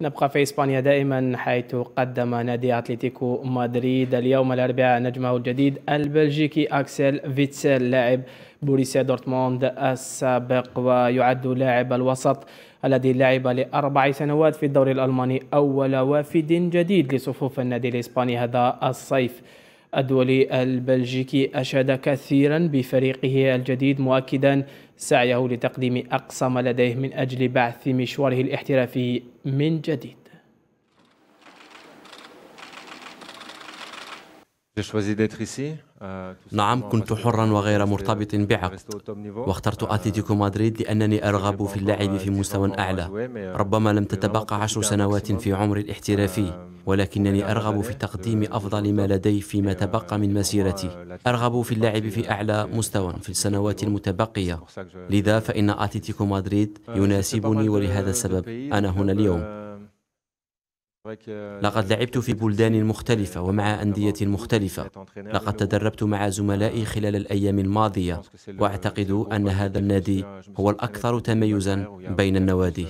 نبقى في إسبانيا دائما حيث قدم نادي أتلتيكو مدريد اليوم الأربعاء نجمه الجديد البلجيكي أكسل فيتسيل لاعب بوريسيا دورتموند السابق ويعد لاعب الوسط الذي لعب لأربع سنوات في الدوري الألماني أول وافد جديد لصفوف النادي الإسباني هذا الصيف. الدولي البلجيكي أشاد كثيرا بفريقه الجديد مؤكدا سعيه لتقديم أقصى ما لديه من أجل بعث مشواره الاحترافي من جديد. نعم كنت حرا وغير مرتبط بعقد. واخترت أتلتيكو مدريد لأنني أرغب في اللعب في مستوى أعلى. ربما لم تتبقى عشر سنوات في عمري الاحترافي ولكنني أرغب في تقديم أفضل ما لدي فيما تبقى من مسيرتي. أرغب في اللعب في أعلى مستوى في السنوات المتبقية. لذا فإن أتلتيكو مدريد يناسبني ولهذا السبب. أنا هنا اليوم. لقد لعبت في بلدان مختلفة ومع أندية مختلفة. لقد تدربت مع زملائي خلال الأيام الماضية. وأعتقد أن هذا النادي هو الأكثر تميزا بين النوادي.